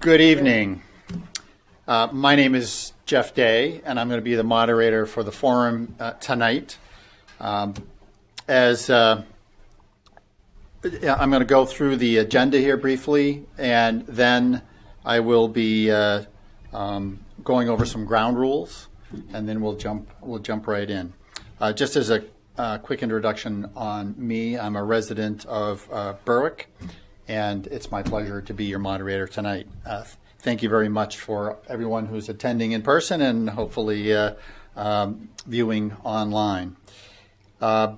Good evening. Uh, my name is Jeff Day, and I'm going to be the moderator for the forum uh, tonight. Um, as uh, I'm going to go through the agenda here briefly, and then I will be uh, um, going over some ground rules, and then we'll jump we'll jump right in. Uh, just as a uh, quick introduction on me, I'm a resident of Berwick, and it's my pleasure to be your moderator tonight. Uh, thank you very much for everyone who's attending in person and hopefully uh, um, viewing online. Uh,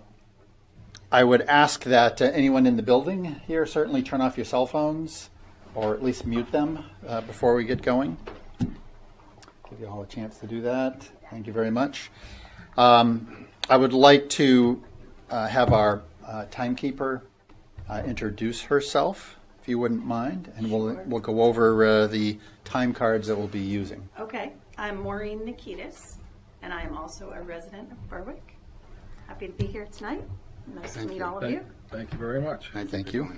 I would ask that uh, anyone in the building here certainly turn off your cell phones or at least mute them uh, before we get going. Give you all a chance to do that. Thank you very much. Um, I would like to uh, have our timekeeper uh, introduce herself, if you wouldn't mind, and we'll we'll go over uh, the time cards that we'll be using. Okay, I'm Maureen Nikitas, and I am also a resident of Berwick. Happy to be here tonight. Nice to meet all of you. Thank you very much. Right, thank you.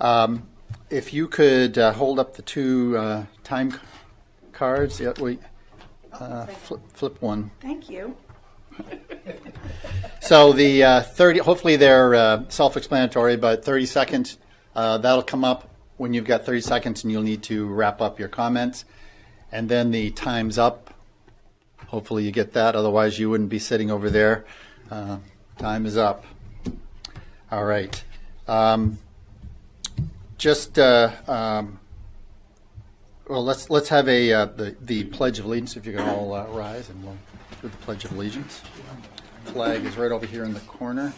Um, if you could uh, hold up the two uh, time c- cards, yeah, we uh, flip, flip one. Thank you. So the uh, 30, hopefully they're uh, self-explanatory, but 30 seconds, uh, that'll come up when you've got 30 seconds and you'll need to wrap up your comments. And then the time's up. Hopefully you get that, otherwise you wouldn't be sitting over there. Uh, time is up. All right. Um, just, uh, um, well, let's, let's have a, uh, the, the Pledge of Allegiance, if you can all uh, rise and we'll do the Pledge of Allegiance flag is right over here in the corner.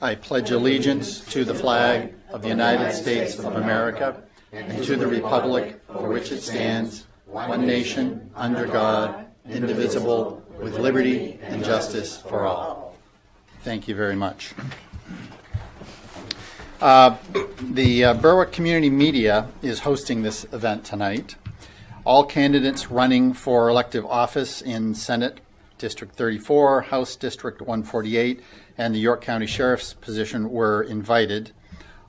I pledge allegiance to the flag of the United States of America and to the republic for which it stands, one nation, under God, indivisible, with liberty and justice for all. Thank you very much. Uh, the uh, Berwick Community Media is hosting this event tonight. All candidates running for elective office in Senate District 34, House District 148, and the York County Sheriff's position were invited.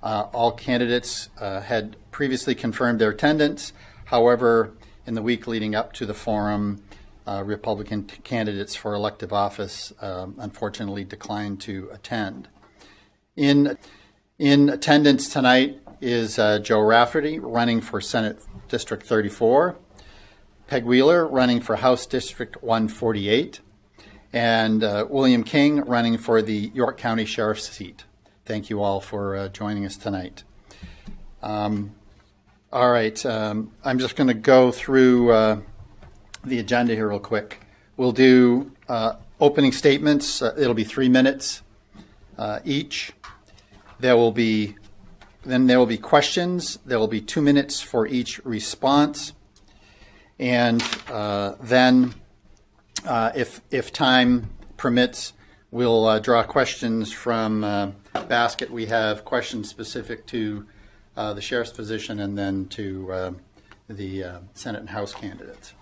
Uh, all candidates uh, had previously confirmed their attendance. However, in the week leading up to the forum, uh, Republican candidates for elective office um, unfortunately declined to attend. In, in attendance tonight is uh, Joe Rafferty running for Senate District 34. Peg Wheeler running for House District 148, and uh, William King running for the York County Sheriff's seat. Thank you all for uh, joining us tonight. Um, all right, um, I'm just going to go through uh, the agenda here real quick. We'll do uh, opening statements. Uh, it'll be three minutes each. There will be then there will be questions. There will be two minutes for each response. And uh, then, uh, if, if time permits, we'll uh, draw questions from uh, basket. We have questions specific to the sheriff's position and then to the Senate and House candidates.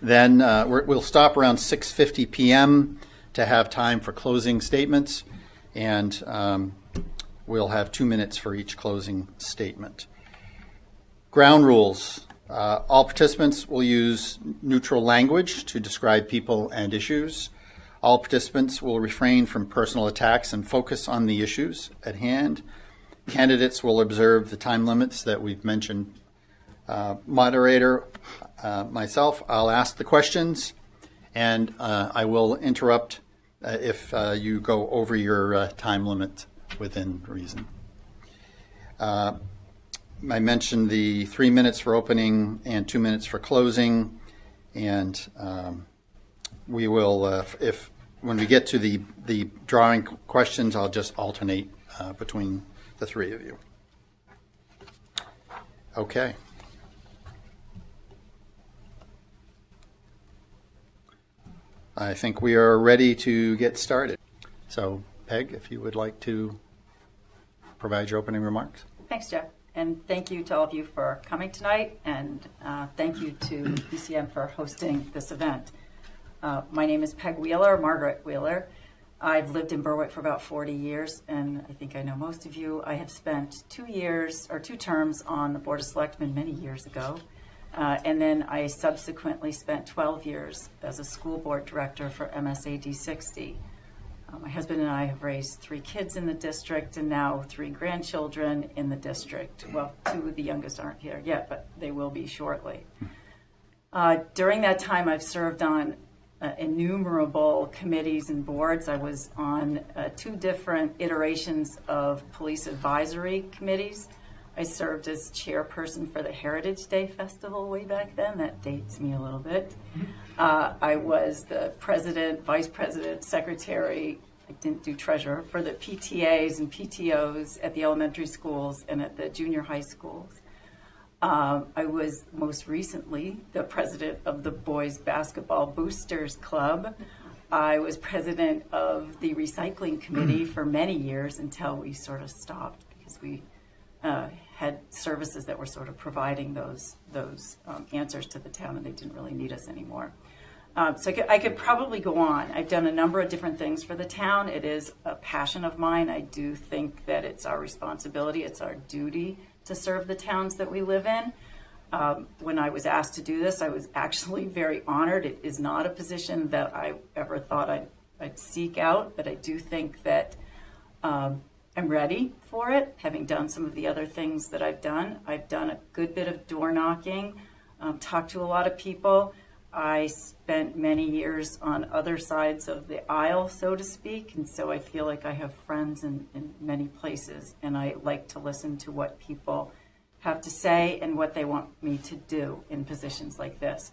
Then uh, we're, we'll stop around 6:50 p.m. to have time for closing statements, and um, we'll have two minutes for each closing statement. Ground rules. Uh, all participants will use neutral language to describe people and issues. All participants will refrain from personal attacks and focus on the issues at hand. Candidates will observe the time limits that we've mentioned. Uh, moderator, uh, myself, I'll ask the questions and uh, I will interrupt uh, if uh, you go over your uh, time limit within reason. Uh, I mentioned the three minutes for opening and two minutes for closing, and um, we will, uh, if when we get to the the drawing questions, I'll just alternate between the three of you. Okay. I think we are ready to get started. So, Peg, if you would like to provide your opening remarks. Thanks, Jeff. And thank you to all of you for coming tonight, and uh, thank you to BCM for hosting this event. Uh, my name is Peg Wheeler, Margaret Wheeler. I've lived in Berwick for about 40 years, and I think I know most of you. I have spent two years or two terms on the Board of Selectmen many years ago. Uh, and then I subsequently spent 12 years as a school board director for MSAD 60. Uh, my husband and I have raised three kids in the district and now three grandchildren in the district. Well, two of the youngest aren't here yet, but they will be shortly. Uh, during that time, I've served on uh, innumerable committees and boards. I was on uh, two different iterations of police advisory committees. I served as chairperson for the Heritage Day Festival way back then. That dates me a little bit. Uh, I was the president, vice president, secretary. I didn't do treasurer for the PTAs and PTOs at the elementary schools and at the junior high schools. Um, I was most recently the president of the Boys Basketball Boosters Club. I was president of the recycling committee for many years until we sort of stopped because we uh, had services that were sort of providing those those um, answers to the town, and they didn't really need us anymore. Um, so I could, I could probably go on. I've done a number of different things for the town. It is a passion of mine. I do think that it's our responsibility, it's our duty to serve the towns that we live in. Um, when I was asked to do this, I was actually very honored. It is not a position that I ever thought I'd, I'd seek out, but I do think that um, I'm ready for it, having done some of the other things that I've done. I've done a good bit of door knocking, um, talked to a lot of people. I spent many years on other sides of the aisle, so to speak, and so I feel like I have friends in, in many places, and I like to listen to what people have to say and what they want me to do in positions like this.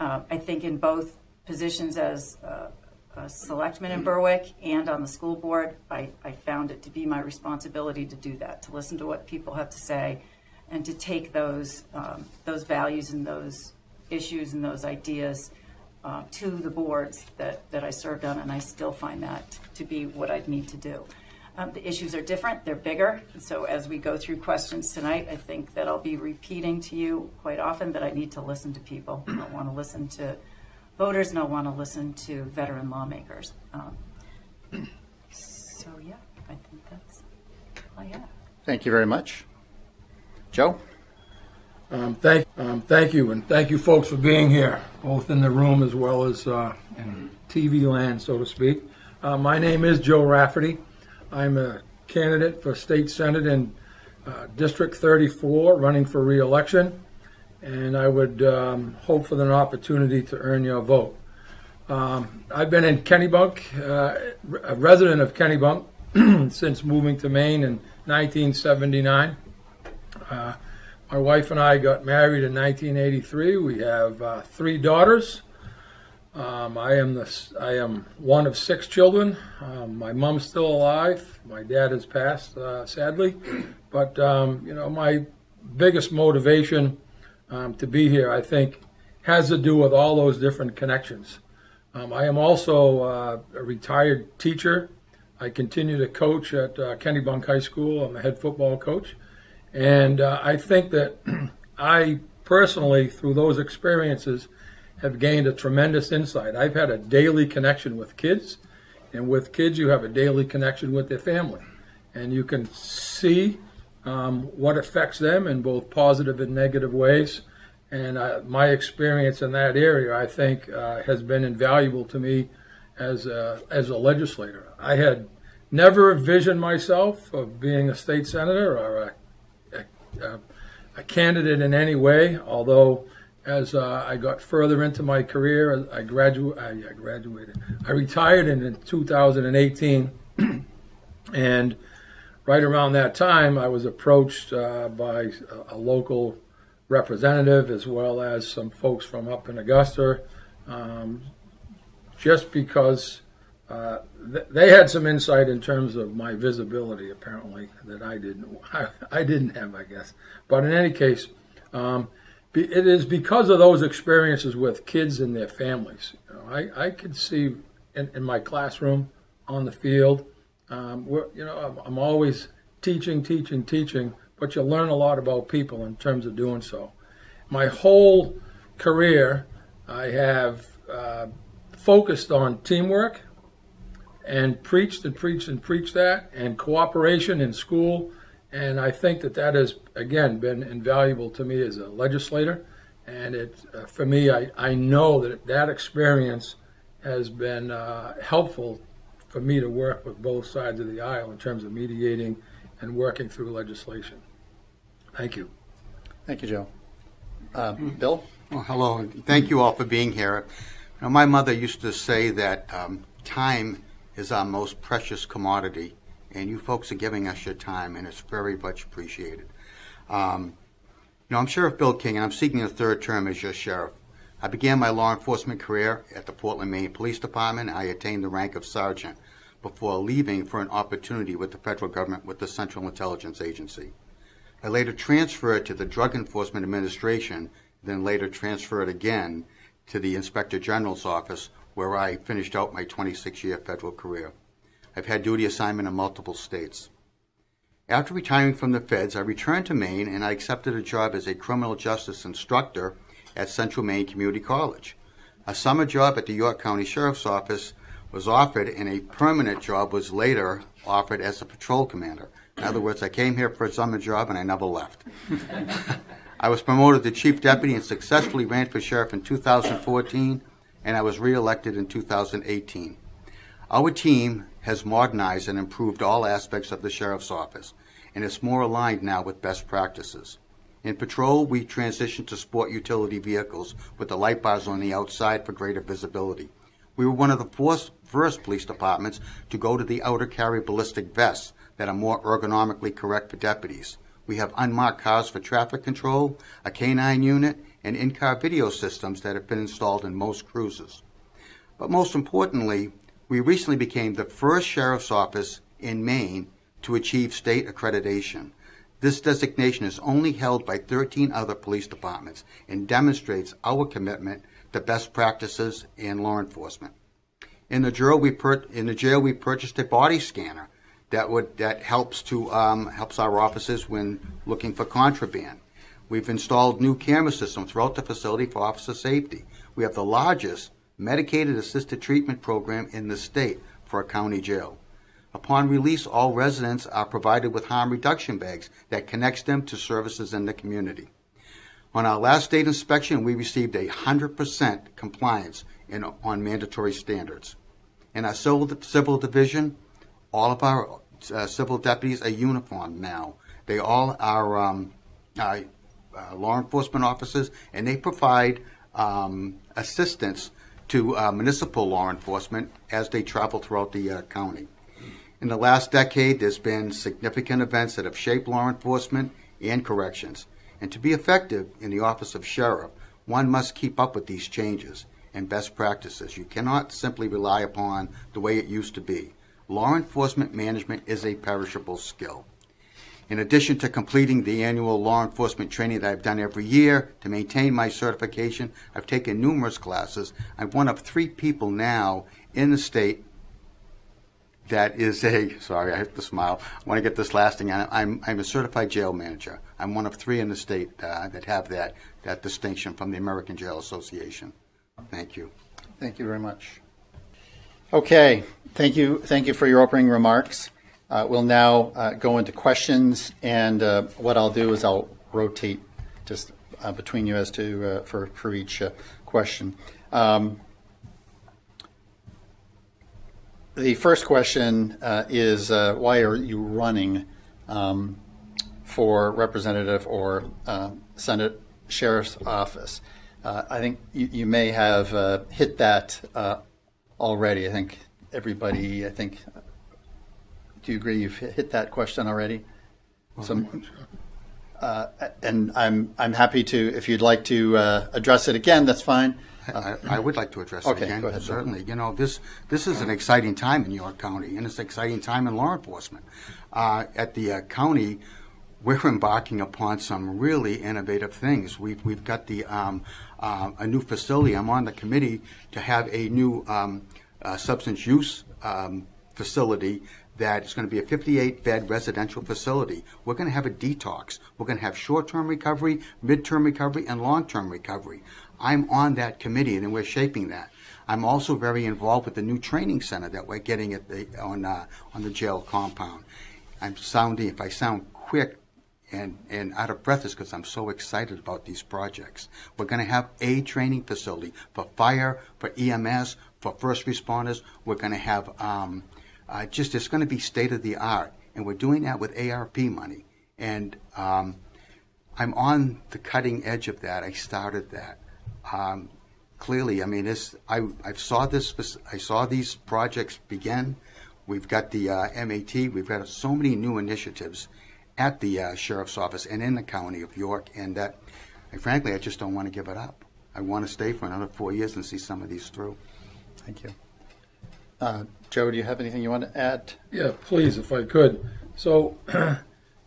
Uh, I think in both positions as uh, a selectman in Berwick and on the school board, I, I found it to be my responsibility to do that, to listen to what people have to say, and to take those um, those values and those issues and those ideas uh, to the boards that, that I served on, and I still find that to be what I'd need to do. Um, the issues are different, they're bigger, so as we go through questions tonight, I think that I'll be repeating to you quite often that I need to listen to people. I want to listen to voters, and I want to listen to veteran lawmakers. Um, so, yeah, I think that's all I have. Thank you very much. Joe? Um, thank, um, thank you, and thank you folks for being here, both in the room as well as uh, in TV land, so to speak. Uh, my name is Joe Rafferty. I'm a candidate for state senate in uh, District 34, running for re-election, and I would um, hope for an opportunity to earn your vote. Um, I've been in Kennebunk, uh, a resident of Kennebunk, since moving to Maine in 1979. Uh, my wife and I got married in 1983. We have uh, three daughters. Um, I am the I am one of six children. Um, my mom's still alive. My dad has passed, uh, sadly. But um, you know, my biggest motivation um, to be here, I think, has to do with all those different connections. Um, I am also uh, a retired teacher. I continue to coach at uh, Kennebunk High School. I'm a head football coach. And uh, I think that I personally, through those experiences, have gained a tremendous insight. I've had a daily connection with kids, and with kids, you have a daily connection with their family. And you can see um, what affects them in both positive and negative ways. And uh, my experience in that area, I think, uh, has been invaluable to me as a, as a legislator. I had never envisioned myself of being a state senator or a uh, a candidate in any way, although as uh, I got further into my career, I, gradu- I, I graduated. I retired in, in 2018, and right around that time, I was approached uh, by a, a, local representative as well as some folks from up in Augusta, um, just because uh, th- they had some insight in terms of my visibility, apparently that I didn't. I, I didn't have, I guess. But in any case, um, be, it is because of those experiences with kids and their families. You know, I I could see in, in my classroom, on the field, um, you know I'm, I'm always teaching, teaching, teaching, but you learn a lot about people in terms of doing so. My whole career, I have uh, focused on teamwork and preached and preached and preached that, and cooperation in school. And I think that that has, again, been invaluable to me as a legislator. And it, uh, for me, I, I know that that experience has been uh, helpful for me to work with both sides of the aisle in terms of mediating and working through legislation. Thank you. Thank you, Joe. Uh, Bill? Well, hello, and thank you all for being here. You know, my mother used to say that um, time is our most precious commodity, and you folks are giving us your time, and it's very much appreciated. Um, you know, I'm Sheriff Bill King, and I'm seeking a third term as your sheriff. I began my law enforcement career at the Portland, Maine Police Department. I attained the rank of sergeant before leaving for an opportunity with the federal government with the Central Intelligence Agency. I later transferred to the Drug Enforcement Administration, then later transferred again to the Inspector General's office, where I finished out my 26 year federal career. I've had duty assignment in multiple states. After retiring from the feds, I returned to Maine and I accepted a job as a criminal justice instructor at Central Maine Community College. A summer job at the York County Sheriff's Office was offered, and a permanent job was later offered as a patrol commander. In other words, I came here for a summer job and I never left. I was promoted to chief deputy and successfully ran for sheriff in 2014, and I was reelected in 2018. Our team has modernized and improved all aspects of the sheriff's office, and it's more aligned now with best practices. In patrol, we transitioned to sport utility vehicles with the light bars on the outside for greater visibility. We were one of the first, first police departments to go to the outer carry ballistic vests that are more ergonomically correct for deputies. We have unmarked cars for traffic control, a canine unit, and in-car video systems that have been installed in most cruisers. But most importantly, we recently became the first sheriff's office in Maine to achieve state accreditation. This designation is only held by 13 other police departments and demonstrates our commitment to best practices in law enforcement. In the jail, we pur- in the jail we purchased a body scanner that would that helps to um, helps our officers when looking for contraband. We've installed new camera systems throughout the facility for officer safety. We have the largest medicated assisted treatment program in the state for a county jail. Upon release, all residents are provided with harm reduction bags that connects them to services in the community. On our last state inspection, we received a 100% compliance in, on mandatory standards. In our civil, civil division, all of our uh, civil deputies are uniformed now. They all are um, uh, uh, law enforcement officers, and they provide um, assistance to uh, municipal law enforcement as they travel throughout the uh, county. In the last decade, there's been significant events that have shaped law enforcement and corrections. And to be effective in the office of sheriff, one must keep up with these changes and best practices. You cannot simply rely upon the way it used to be. Law enforcement management is a perishable skill. In addition to completing the annual law enforcement training that I've done every year to maintain my certification, I've taken numerous classes. I'm one of three people now in the state that is a sorry, I have to smile. I want to get this last thing. I'm I'm a certified jail manager. I'm one of three in the state uh, that have that that distinction from the American Jail Association. Thank you. Thank you very much. Okay, thank you, thank you for your opening remarks. Uh, we'll now uh, go into questions, and uh, what I'll do is I'll rotate just uh, between you as to uh, for for each question. Um, the first question uh, is uh, why are you running um, for representative or uh, Senate Sheriff's Office? Uh, I think you, you may have uh, hit that uh, already. I think everybody, I think, do you agree you've hit that question already? Some, uh, and I'm, I'm happy to, if you'd like to uh, address it again, that's fine. I, I would like to address Okay, it again. go ahead. Certainly, you know this this is an exciting time in York County, and it's an exciting time in law enforcement. Uh, at the uh, county, we're embarking upon some really innovative things. We've we've got the um, uh, a new facility. I'm on the committee to have a new um, uh, substance use um, facility that is going to be a 58 bed residential facility. We're going to have a detox. We're going to have short term recovery, mid term recovery, and long term recovery. I'm on that committee and we're shaping that. I'm also very involved with the new training center that we're getting at the on uh, on the jail compound. I'm sounding if I sound quick and, and out of breath is because I'm so excited about these projects. We're going to have a training facility for fire, for EMS, for first responders. We're going to have um, uh, just it's going to be state of the art, and we're doing that with ARP money. And um, I'm on the cutting edge of that. I started that. Um, clearly, I mean, this. I I saw this. I saw these projects begin. We've got the uh, MAT. We've got so many new initiatives at the uh, sheriff's office and in the county of York, and that, frankly, I just don't want to give it up. I want to stay for another four years and see some of these through. Thank you. Uh, Joe, do you have anything you want to add? Yeah, please, if I could. So, you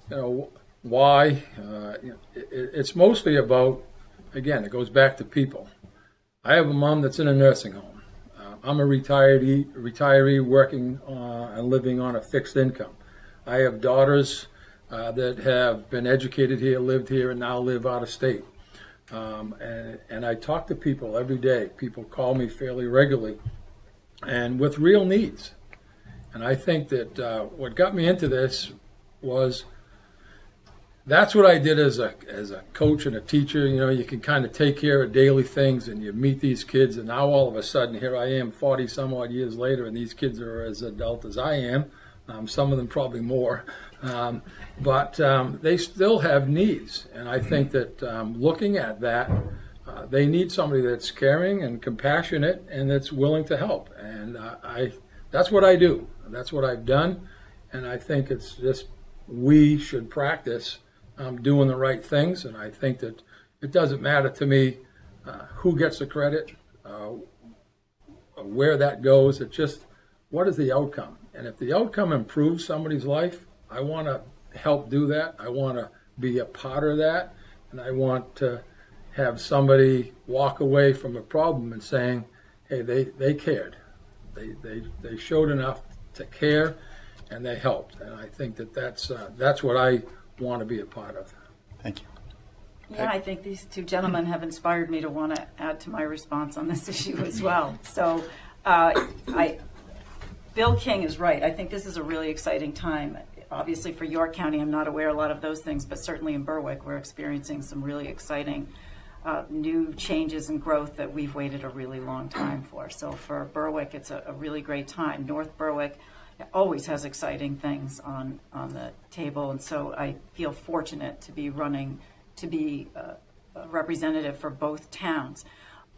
know, why? Uh, it, it's mostly about, again, it goes back to people. I have a mom that's in a nursing home. Uh, I'm a retiree, retiree working uh, and living on a fixed income. I have daughters uh, that have been educated here, lived here, and now live out of state. Um, and, and I talk to people every day. People call me fairly regularly and with real needs. And I think that uh, what got me into this was that's what I did as a as a coach and a teacher. You know, you can kind of take care of daily things, and you meet these kids, and now all of a sudden, here I am, forty some odd years later, and these kids are as adult as I am. Um, some of them probably more, um, but um, they still have needs, and I think that um, looking at that, uh, they need somebody that's caring and compassionate and that's willing to help. And uh, I, that's what I do. That's what I've done, and I think it's just we should practice um, doing the right things. And I think that it doesn't matter to me uh, who gets the credit, uh, where that goes. It's just what is the outcome. And if the outcome improves somebody's life, I want to help do that. I want to be a part of that, and I want to have somebody walk away from a problem and saying, "Hey, they, they cared. They, they, they showed enough to care, and they helped." And I think that that's uh, that's what I want to be a part of. Thank you. Yeah, I think these two gentlemen have inspired me to want to add to my response on this issue as well. So, uh, I, Bill King is right. I think this is a really exciting time. Obviously, for York County, I'm not aware a lot of those things, but certainly in Berwick, we're experiencing some really exciting uh, new changes and growth that we've waited a really long time for. So for Berwick, it's a, a really great time. North Berwick always has exciting things on, on the table, and so I feel fortunate to be running, to be uh, a representative for both towns.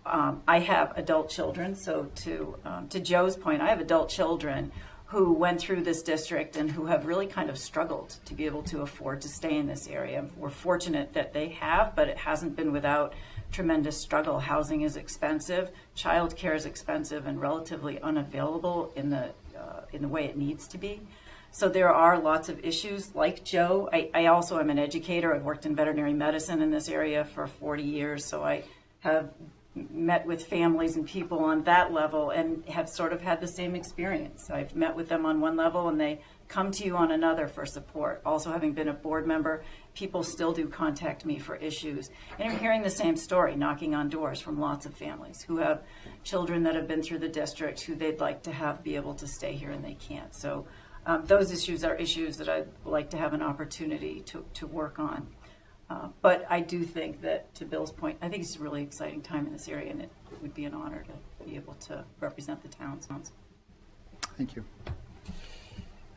Um, I have adult children, so to um, to Joe's point, I have adult children who went through this district and who have really kind of struggled to be able to afford to stay in this area. We're fortunate that they have, but it hasn't been without tremendous struggle. Housing is expensive, childcare is expensive, and relatively unavailable in the in the way it needs to be. So there are lots of issues. Like Joe, I, I also am an educator. I've worked in veterinary medicine in this area for 40 years, so I have met with families and people on that level and have sort of had the same experience. I've met with them on one level and they come to you on another for support. Also, having been a board member, people still do contact me for issues. And I'm hearing the same story, knocking on doors from lots of families who have children that have been through the district who they'd like to have be able to stay here and they can't. So, um, those issues are issues that I'd like to have an opportunity to, to work on. Uh, but I do think that, to Bill's point, I think it's a really exciting time in this area, and it would be an honor to be able to represent the towns. Thank you.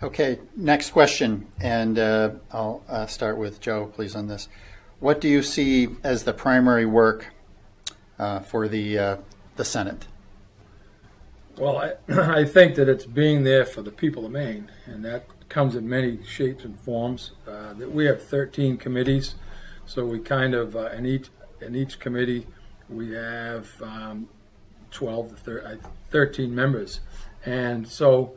Okay, next question, and uh, I'll uh, start with Joe, please, on this. What do you see as the primary work uh, for the uh, the Senate? Well, I, I think that it's being there for the people of Maine, and that comes in many shapes and forms. Uh, that we have 13 committees so we kind of uh, in each in each committee we have um, 12 to 13 members, and so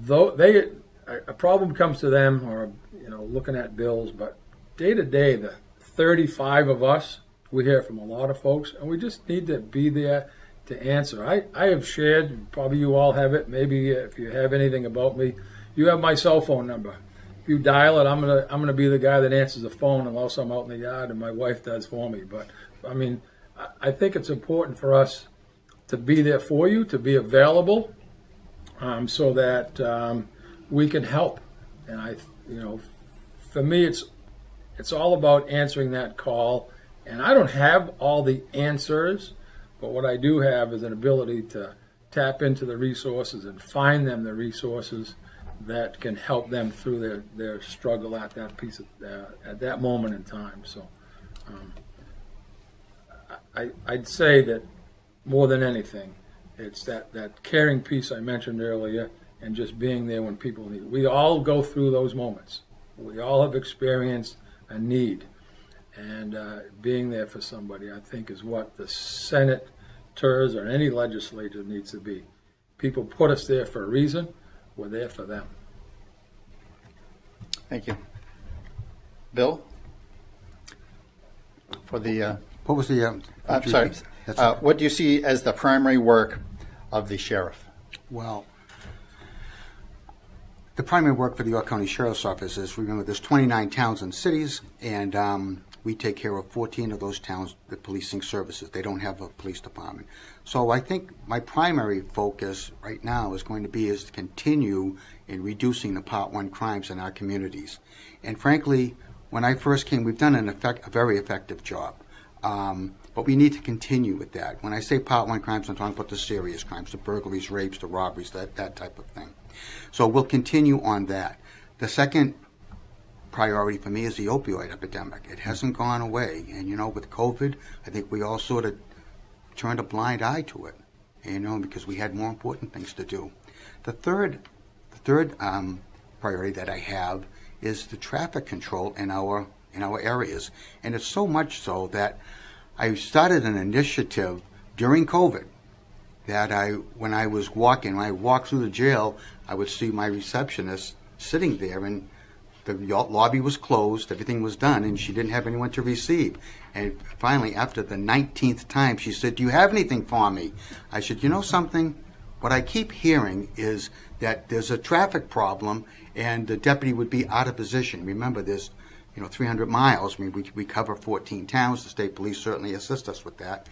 though they a problem comes to them or you know looking at bills, but day to day the 35 of us we hear from a lot of folks, and we just need to be there to answer. I, I have shared, probably you all have it. Maybe if you have anything about me, you have my cell phone number if you dial it, I'm gonna I'm gonna be the guy that answers the phone unless I'm out in the yard and my wife does for me. But I mean, I, think it's important for us to be there for you, to be available, um, so that um, we can help. And I, you know, for me, it's it's all about answering that call. And I don't have all the answers, but what I do have is an ability to tap into the resources and find them the resources that can help them through their, their struggle at that piece of, uh, at that moment in time. So um, I, I'd say that more than anything, it's that, that caring piece I mentioned earlier and just being there when people need. It. We all go through those moments. We all have experienced a need. And uh, being there for somebody, I think, is what the senators or any legislator needs to be. People put us there for a reason. We're there for them. Thank you. Bill? For the, uh, What was the? Uh, I'm sorry, Uh, what do you see as the primary work of the sheriff? Well, the primary work for the York County Sheriff's Office is, remember, there's 29 towns and cities, and um, we take care of 14 of those towns with policing services. They don't have a police department. So I think my primary focus right now is going to be is to continue in reducing the Part 1 crimes in our communities. And frankly, when I first came, we've done an effect, a very effective job. Um, but we need to continue with that. When I say Part 1 crimes, I'm talking about the serious crimes, the burglaries, rapes, the robberies, that, that type of thing. So we'll continue on that. The second priority for me is the opioid epidemic. It hasn't gone away. And, you know, with COVID, I think we all sort of turned a blind eye to it, you know, because we had more important things to do. The third, the third um, priority that I have is the traffic control in our in our areas, and it's so much so that I started an initiative during COVID that I, when I was walking, when I walked through the jail, I would see my receptionist sitting there, and the lobby was closed, everything was done, and she didn't have anyone to receive. And finally, after the 19th time, she said, Do you have anything for me? I said, You know something? What I keep hearing is that there's a traffic problem and the deputy would be out of position. Remember, there's you know 300 miles. I mean, we, we cover 14 towns. The state police certainly assist us with that,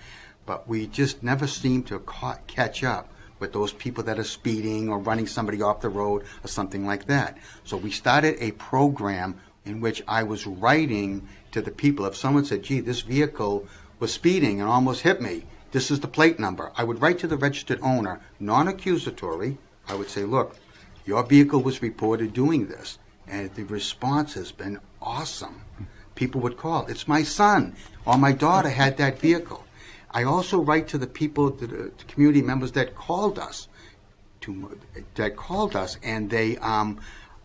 but we just never seem to ca- catch up with those people that are speeding or running somebody off the road or something like that. So we started a program in which I was writing to the people. If someone said, "Gee, this vehicle was speeding and almost hit me," this is the plate number. I would write to the registered owner, non-accusatory. I would say, "Look, your vehicle was reported doing this." And the response has been awesome. People would call, it's my son or my daughter had that vehicle. I also write to the people, to the to community members that called us, to, that called us, and they, um,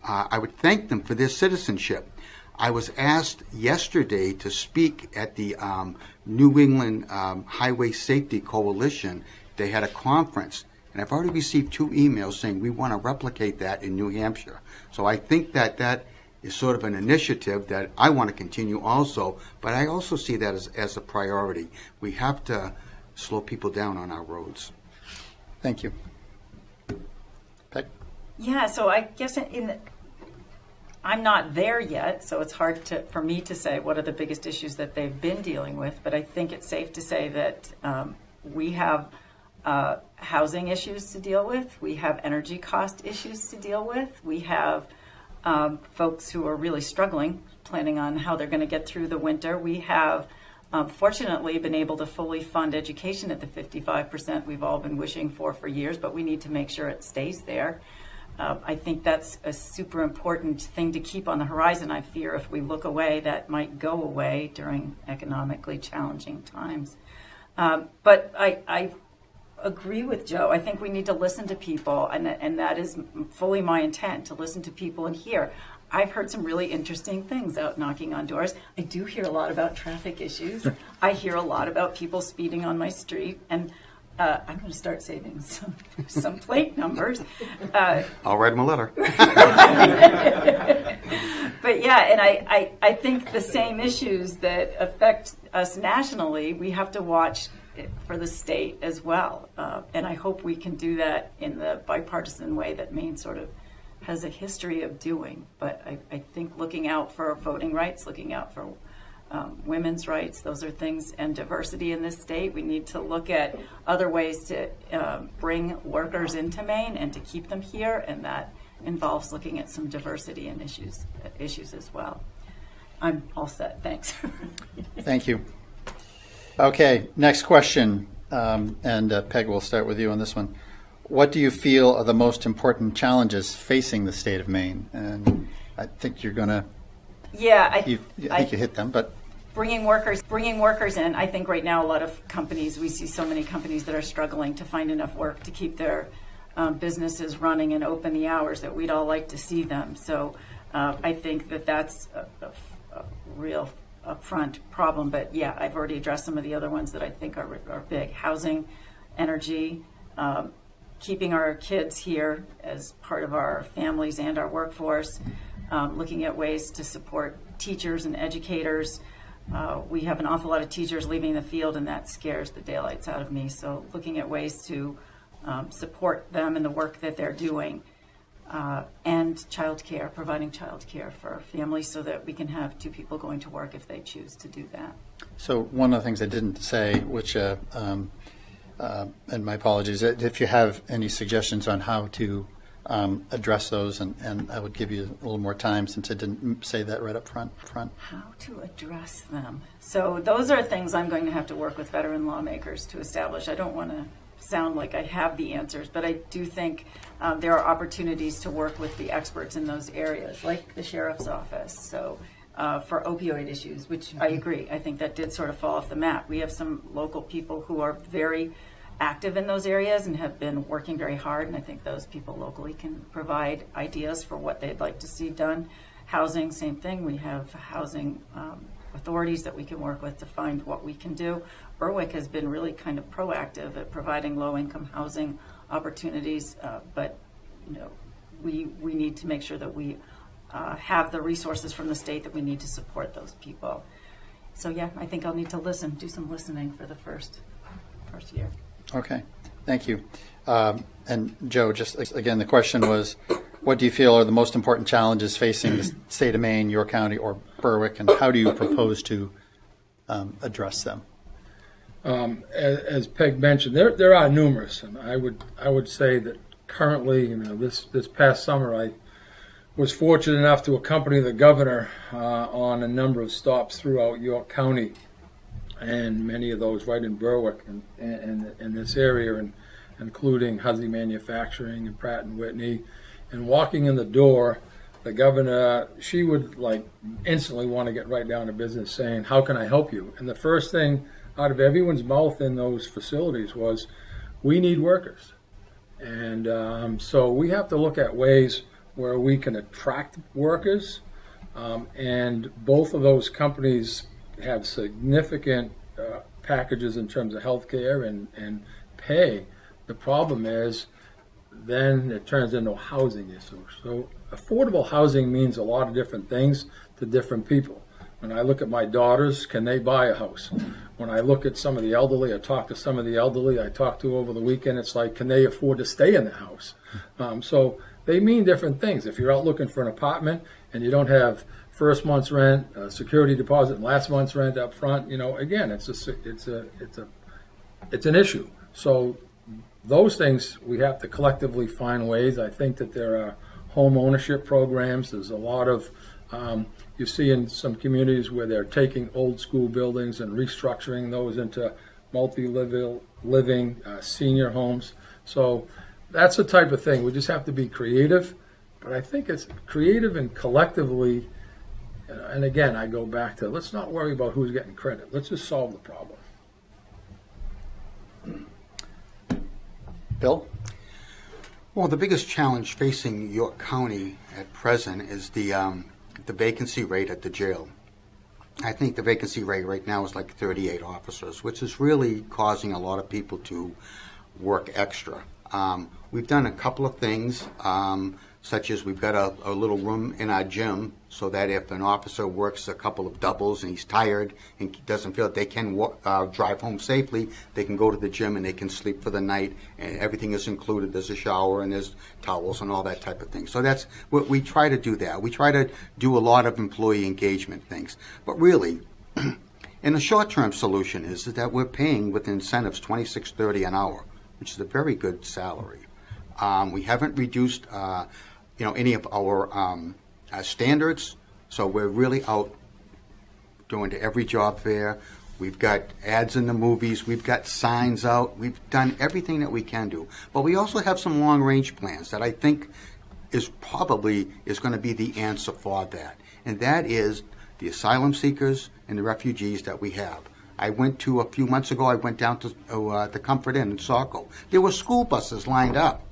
uh, I would thank them for their citizenship. I was asked yesterday to speak at the um, New England um, Highway Safety Coalition. They had a conference, and I've already received two emails saying we want to replicate that in New Hampshire. So I think that that is sort of an initiative that I want to continue also, but I also see that as, as a priority. We have to slow people down on our roads. Thank you. Peg? Yeah, so I guess in, in I'm not there yet, so it's hard to, for me to say what are the biggest issues that they've been dealing with. But I think it's safe to say that um, we have uh, housing issues to deal with, we have energy cost issues to deal with, we have um, folks who are really struggling, planning on how they're going to get through the winter. We have um, fortunately been able to fully fund education at the 55% we've all been wishing for for years, but we need to make sure it stays there. Um, I think that's a super important thing to keep on the horizon. I fear if we look away, that might go away during economically challenging times. Um, but I, I agree with Joe. I think we need to listen to people, and, and that is fully my intent to listen to people and hear. I've heard some really interesting things out knocking on doors. I do hear a lot about traffic issues. I hear a lot about people speeding on my street, and uh, I'm going to start saving some some plate numbers. Uh, I'll write them a letter. but yeah, and I, I, I think the same issues that affect us nationally, we have to watch it for the state as well. Uh, and I hope we can do that in the bipartisan way that Maine sort of has a history of doing. But I, I think looking out for voting rights, looking out for um, women's rights. Those are things, and diversity in this state. We need to look at other ways to um, bring workers into Maine and to keep them here, and that involves looking at some diversity and issues issues as well. I'm all set. Thanks. Thank you. Okay, next question, um, and uh, Peg, we'll start with you on this one. What do you feel are the most important challenges facing the state of Maine? And I think you're going to, yeah, I, you, I think you hit them, but bringing workers bringing workers in i think right now a lot of companies we see so many companies that are struggling to find enough work to keep their um, businesses running and open the hours that we'd all like to see them so uh, i think that that's a, a, a real upfront problem but yeah i've already addressed some of the other ones that i think are, are big. Housing energy um, keeping our kids here as part of our families and our workforce um, looking at ways to support teachers and educators. Uh, we have an awful lot of teachers leaving the field, and that scares the daylights out of me. So, looking at ways to um, support them in the work that they're doing, uh, and childcare, providing childcare for families, so that we can have two people going to work if they choose to do that. So one of the things I didn't say, which, uh, um, uh, and my apologies, if you have any suggestions on how to um, address those, and, and I would give you a little more time since I didn't say that right up front. front. How to address them. So those are things I'm going to have to work with veteran lawmakers to establish. I don't want to sound like I have the answers, but I do think um, there are opportunities to work with the experts in those areas, like the sheriff's office. So. Uh, for opioid issues, which I agree, I think that did sort of fall off the map. We have some local people who are very active in those areas and have been working very hard. And I think those people locally can provide ideas for what they'd like to see done. Housing, same thing. We have housing um, authorities that we can work with to find what we can do. Berwick has been really kind of proactive at providing low-income housing opportunities, uh, but you know, we we need to make sure that we uh, have the resources from the state that we need to support those people. So yeah, I think I'll need to listen, do some listening for the first first year. Okay, thank you. Um, and Joe, just again, the question was, what do you feel are the most important challenges facing the state of Maine, York County, or Berwick, and how do you propose to um, address them? Um, as, as, Peg mentioned, there there are numerous, and I would I would say that currently, you know, this this past summer, I was fortunate enough to accompany the governor uh, on a number of stops throughout York County and many of those right in Berwick and in, in, this area, and including Hussey Manufacturing and Pratt and Whitney. And walking in the door, the governor, she would like instantly want to get right down to business, saying, "How can I help you?" And the first thing out of everyone's mouth in those facilities was, "We need workers." And um, so we have to look at ways where we can attract workers. Um, and both of those companies have significant uh, packages in terms of health care and, and pay. The problem is then it turns into a housing issue. So affordable housing means a lot of different things to different people. When I look at my daughters, can they buy a house? When I look at some of the elderly, I talk to some of the elderly I talk to over the weekend, it's like, can they afford to stay in the house? Um, so they mean different things. If you're out looking for an apartment and you don't have first month's rent, security deposit, and last month's rent up front. You know, again, it's a it's a it's a it's an issue. So those things we have to collectively find ways. I think that there are home ownership programs. There's a lot of um, you see in some communities where they're taking old school buildings and restructuring those into multi-living living uh, senior homes. So that's the type of thing. We just have to be creative, but I think it's creative and collectively and again, I go back to let's not worry about who's getting credit. Let's just solve the problem. Bill? Well, the biggest challenge facing York County at present is the um, the vacancy rate at the jail. I think the vacancy rate right now is like 38 officers, which is really causing a lot of people to work extra. Um, we've done a couple of things. Um, such as we've got a, a, little room in our gym so that if an officer works a couple of doubles and he's tired and doesn't feel that they can walk, uh, drive home safely, they can go to the gym and they can sleep for the night and everything is included. There's a shower and there's towels and all that type of thing. So that's what we try to do that. We try to do a lot of employee engagement things. But really, And the short-term solution is that we're paying with incentives twenty-six thirty an hour, which is a very good salary. Um, we haven't reduced, uh, you know, any of our um, uh, standards, so we're really out doing to every job fair. We've got ads in the movies. We've got signs out. We've done everything that we can do. But we also have some long-range plans that I think is probably is going to be the answer for that, and that is the asylum seekers and the refugees that we have. I went to a few months ago. I went down to uh, the Comfort Inn in Saco. There were school buses lined up.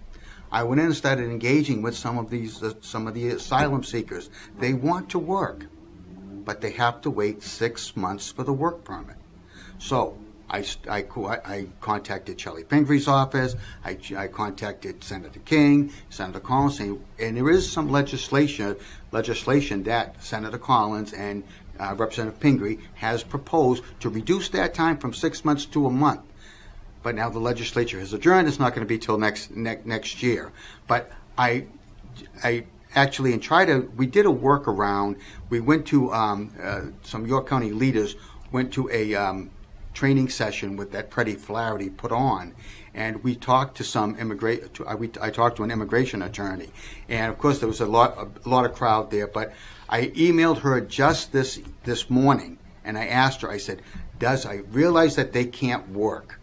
I went in and started engaging with some of these uh, some of the asylum seekers. They want to work, but they have to wait six months for the work permit. So I, I, I contacted Chellie Pingree's office. I, I contacted Senator King, Senator Collins, saying, and there is some legislation legislation that Senator Collins and uh, Representative Pingree has proposed to reduce that time from six months to a month. But now the legislature has adjourned. It's not going to be till next ne- next year. But I, I actually and try to. We did a workaround. We went to um, uh, some York County leaders went to a um, training session with that Freddie Flaherty put on, and we talked to some immigrant. To, I, we, I talked to an immigration attorney, and of course there was a lot a lot of crowd there. But I emailed her just this this morning, and I asked her. I said, "Does I realize that they can't work,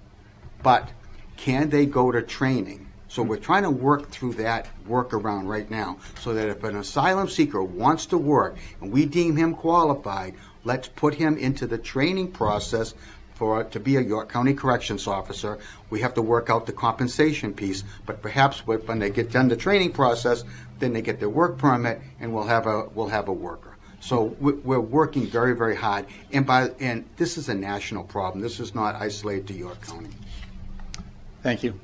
but can they go to training?" So we're trying to work through that workaround right now, so that if an asylum seeker wants to work and we deem him qualified, let's put him into the training process for to be a York County Corrections Officer. We have to work out the compensation piece, but perhaps when they get done the training process, then they get their work permit, and we'll have a we'll have a worker. So we're working very very hard, and by and this is a national problem. This is not isolated to York County. Thank you.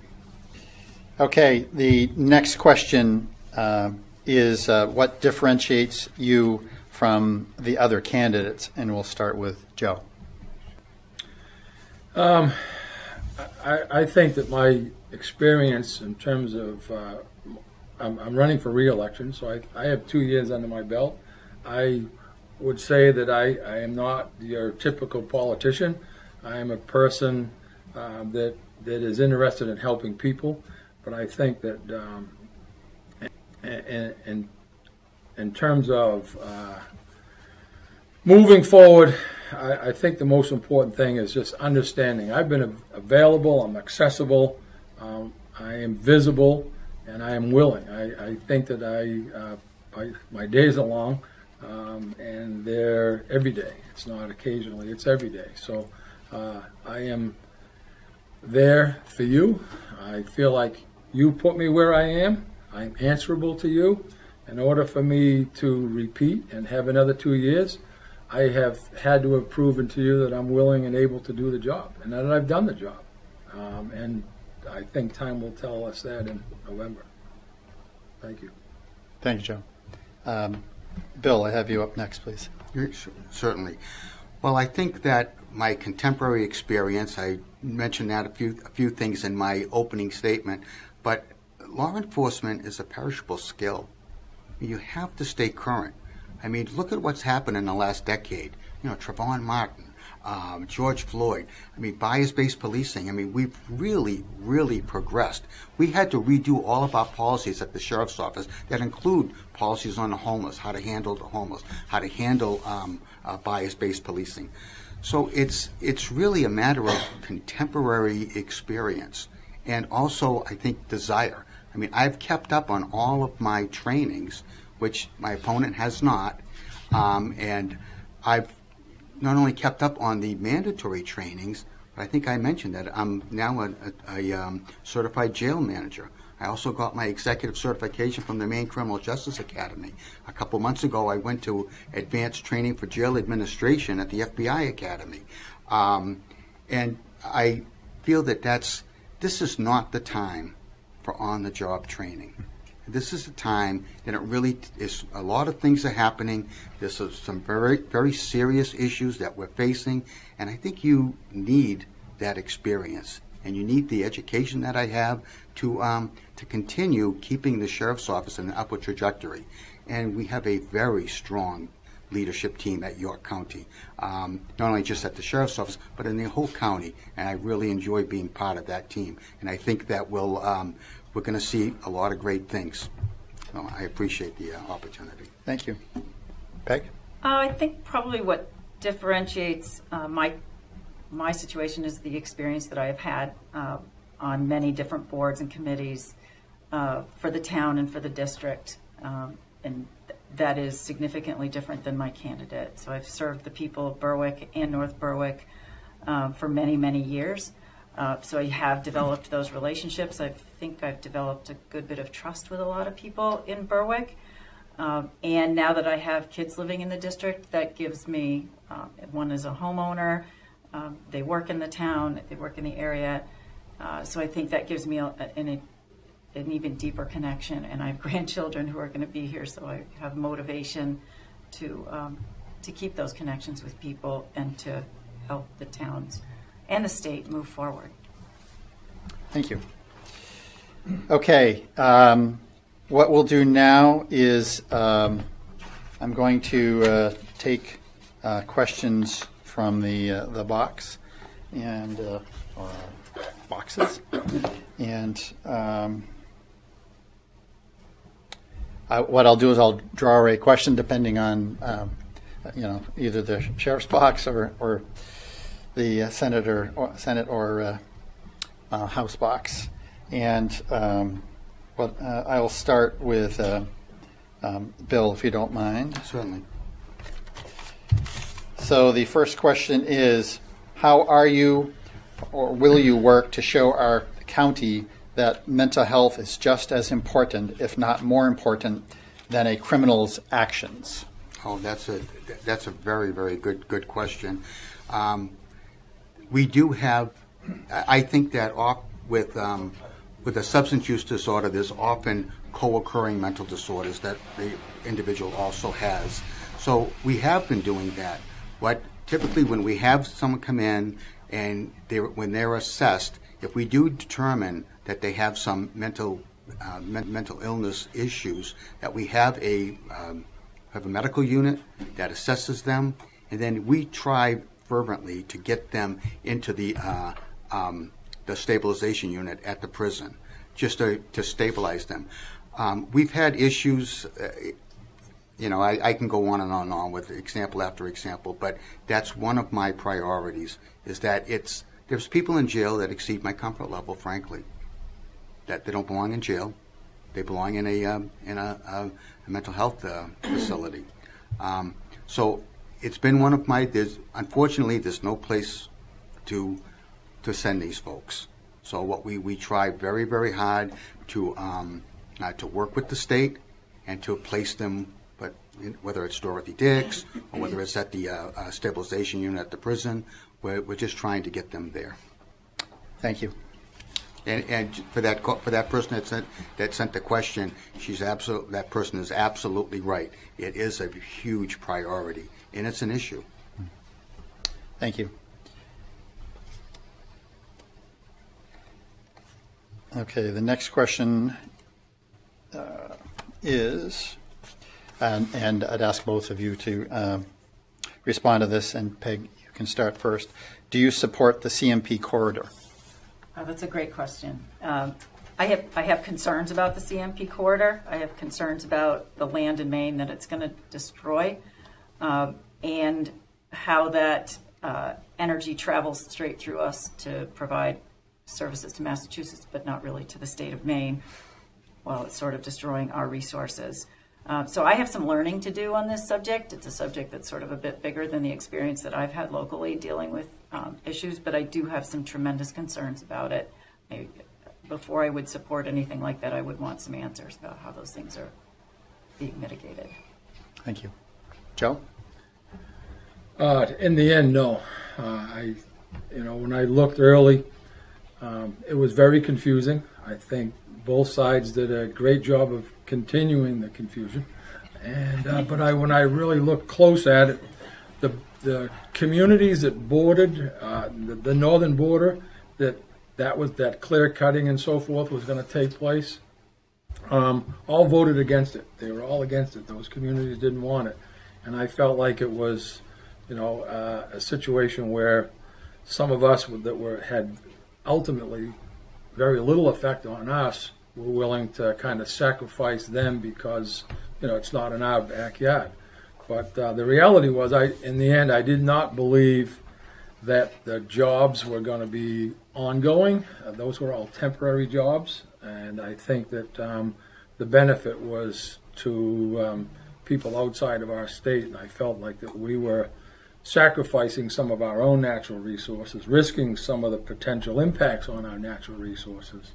Okay, the next question uh, is uh, what differentiates you from the other candidates? And we'll start with Joe. Um, I, I think that my experience in terms of, uh, I'm, I'm running for reelection, so I, I have two years under my belt. I would say that I, I am not your typical politician. I am a person uh, that that is interested in helping people, but I think that um, in, in, in terms of uh, moving forward, I, I, think the most important thing is just understanding. I've been available, I'm accessible, um, I am visible, and I am willing. I, I think that I, uh, I, my days are long, um, and they're every day. It's not occasionally, it's every day. So uh, I am there for you. I feel like you put me where I am. I'm answerable to you. In order for me to repeat and have another two years, I have had to have proven to you that I'm willing and able to do the job and that I've done the job. Um, and I think time will tell us that in November. Thank you. Thank you, Joe. Um, Bill, I have you up next, please. Certainly. Well, I think that my contemporary experience, I mentioned that a few, a few things in my opening statement, but law enforcement is a perishable skill. You have to stay current. I mean, look at what's happened in the last decade. You know, Trayvon Martin, um, George Floyd. I mean, bias-based policing. I mean, we've really, really progressed. We had to redo all of our policies at the sheriff's office that include policies on the homeless, how to handle the homeless, how to handle um, uh, bias-based policing. So it's it's really a matter of contemporary experience and also I think desire. I mean, I've kept up on all of my trainings, which my opponent has not, um, and I've not only kept up on the mandatory trainings, but I think I mentioned that I'm now a, a, a um, certified jail manager. I also got my executive certification from the Maine Criminal Justice Academy. A couple months ago, I went to advanced training for jail administration at the FBI Academy. Um, and I feel that that's, this is not the time for on the job training. This is the time that it really is. A lot of things are happening. There's some very, very serious issues that we're facing, and I think you need that experience and you need the education that I have to um, to continue keeping the sheriff's office in an upward trajectory. And we have a very strong leadership team at York County. Um, not only just at the sheriff's office, but in the whole county. And I really enjoy being part of that team. And I think that will um, we're going to see a lot of great things. So I appreciate the uh, opportunity. Thank you. Peg? Uh, I think probably what differentiates uh, my my situation is the experience that I have had uh, on many different boards and committees uh, for the town and for the district, um, and th- that is significantly different than my candidate. So I've served the people of Berwick and North Berwick uh, for many many years. Uh, so I have developed those relationships. I think I've developed a good bit of trust with a lot of people in Berwick. Um, and now that I have kids living in the district, that gives me um, one is a homeowner. Um, they work in the town. They work in the area. Uh, so I think that gives me a, an, an even deeper connection. And I have grandchildren who are going to be here, so I have motivation to um, to keep those connections with people and to help the towns and the state move forward. Thank you. Okay, um, what we'll do now is um, I'm going to uh, take uh, questions from the uh, the box and uh, or boxes, and um, I, what I'll do is I'll draw a question depending on um, you know either the sheriff's box or or the uh, senator or senate or uh, uh, house box, and um, uh, I'll start with uh, um, Bill, if you don't mind. Certainly. So the first question is, how are you, or will you work to show our county that mental health is just as important, if not more important, than a criminal's actions? Oh, that's a that's a very very good good question. Um, we do have. I think that off with um, with a substance use disorder, there's often co-occurring mental disorders that the individual also has. So we have been doing that. What typically when we have someone come in and they when they're assessed, if we do determine that they have some mental uh, men- mental illness issues, that we have a um, have a medical unit that assesses them, and then we try fervently to get them into the uh, um, the stabilization unit at the prison, just to, to stabilize them. Um, we've had issues. Uh, you know, I, I can go on and on and on with example after example, but that's one of my priorities. Is that it's there's people in jail that exceed my comfort level, frankly. That they don't belong in jail, they belong in a um, in a, a, a mental health uh, facility. Um, so it's been one of my. There's unfortunately there's no place to to send these folks. So what we, we try very very hard to um, uh, to work with the state and to place them, whether it's Dorothy Dix or whether it's at the uh, uh, stabilization unit at the prison, we're, we're just trying to get them there. Thank you. And, and for that for that person that sent that sent the question, she's absolute. That person is absolutely right. It is a huge priority, and it's an issue. Thank you. Okay, the next question uh, is, and, and I'd ask both of you to um, respond to this, and Peg, you can start first. Do you support the CMP corridor? Uh, that's a great question. Um, I have I have concerns about the CMP corridor. I have concerns about the land in Maine that it's going to destroy, um, and how that uh, energy travels straight through us to provide services to Massachusetts, but not really to the state of Maine, while it's sort of destroying our resources. Uh, so I have some learning to do on this subject. It's a subject that's sort of a bit bigger than the experience that I've had locally dealing with um, issues, but I do have some tremendous concerns about it. Maybe before I would support anything like that, I would want some answers about how those things are being mitigated. Thank you. Joe? Uh, in the end, no. Uh, I, you know, when I looked early, um, it was very confusing. I think both sides did a great job of continuing the confusion. And uh, but I, when I really looked close at it, the the communities that bordered uh, the, the northern border, that that was that clear cutting and so forth was going to take place. Um, all voted against it. They were all against it. Those communities didn't want it. And I felt like it was, you know, uh, a situation where some of us that were had ultimately very little effect on us were willing to kind of sacrifice them because you know it's not in our backyard. But uh, the reality was, I in the end, I did not believe that the jobs were going to be ongoing. Uh, those were all temporary jobs, and I think that um, the benefit was to um, people outside of our state, and I felt like that we were sacrificing some of our own natural resources, risking some of the potential impacts on our natural resources,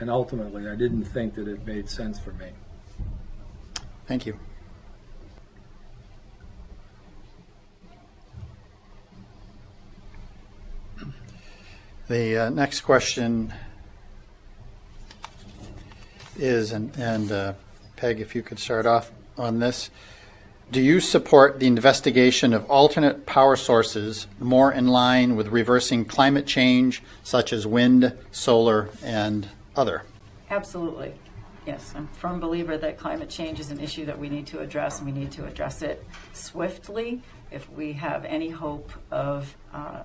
and ultimately, I didn't think that it made sense for me. Thank you. The uh, next question is, and, and uh, Peg, if you could start off on this. Do you support the investigation of alternate power sources more in line with reversing climate change, such as wind, solar, and other? Absolutely. Yes, I'm a firm believer that climate change is an issue that we need to address, and we need to address it swiftly if we have any hope of uh,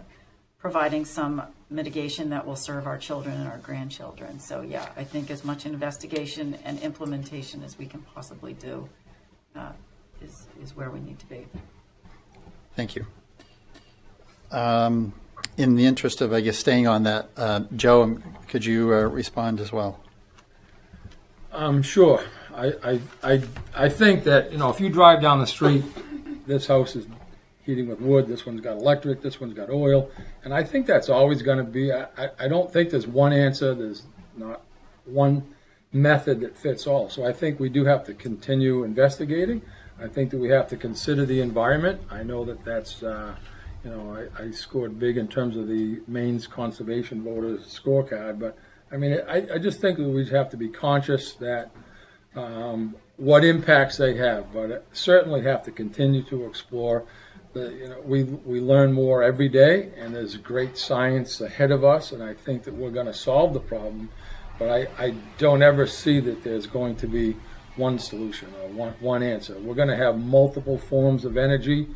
providing some mitigation that will serve our children and our grandchildren. So, yeah, I think as much investigation and implementation as we can possibly do uh, is, is where we need to be. Thank you. Um, in the interest of, I guess, staying on that, uh, Joe, um, could you uh, respond as well? Um, sure. I, I, I, I think that, you know, if you drive down the street, this house is heating with wood, this one's got electric, this one's got oil, and I think that's always going to be, I, I, don't think there's one answer, there's not one method that fits all. So I think we do have to continue investigating. I think that we have to consider the environment. I know that that's, uh, you know, I, I scored big in terms of the Maine's conservation voters scorecard, but I mean, I, I just think that we have to be conscious that um, what impacts they have, but certainly have to continue to explore. The, you know, we we learn more every day, and there's great science ahead of us, and I think that we're going to solve the problem. But I, I don't ever see that there's going to be one solution or one one answer. We're going to have multiple forms of energy,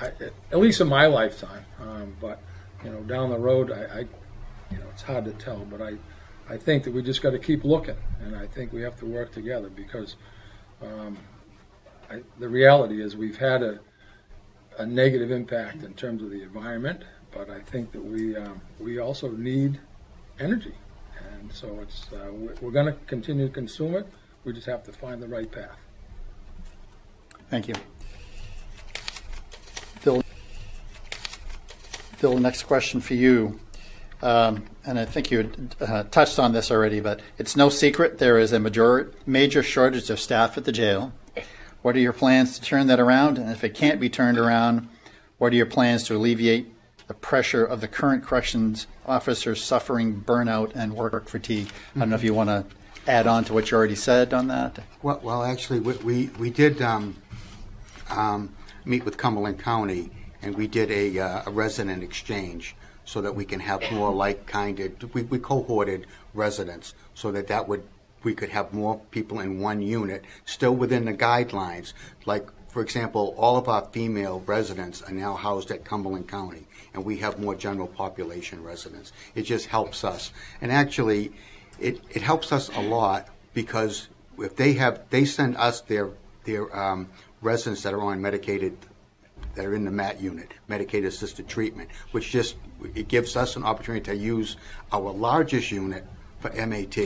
I, at least in my lifetime. Um, but you know, down the road, I, I you know, it's hard to tell. But I I think that we just got to keep looking, and I think we have to work together because um, I, the reality is we've had a, a negative impact in terms of the environment, but I think that we um, we also need energy, and so it's uh, we're, we're going to continue to consume it. We just have to find the right path. Thank you. Bill, Bill, next question for you. Um, and I think you uh, touched on this already, but it's no secret there is a major, major shortage of staff at the jail. What are your plans to turn that around? And if it can't be turned around, what are your plans to alleviate the pressure of the current corrections officers suffering burnout and work fatigue? I don't know if you want to add on to what you already said on that. Well, well actually, we, we, we did um, um, meet with Cumberland County, and we did a, uh, a resident exchange so that we can have more like-kinded, we, we cohorted residents, so that that would, we could have more people in one unit, still within the guidelines. Like, for example, all of our female residents are now housed at Cumberland County, and we have more general population residents. It just helps us. And actually, it, it helps us a lot because if they have, they send us their, their um, residents that are on medicated that are in the MAT unit, Medicaid assisted treatment, which just it gives us an opportunity to use our largest unit for MAT.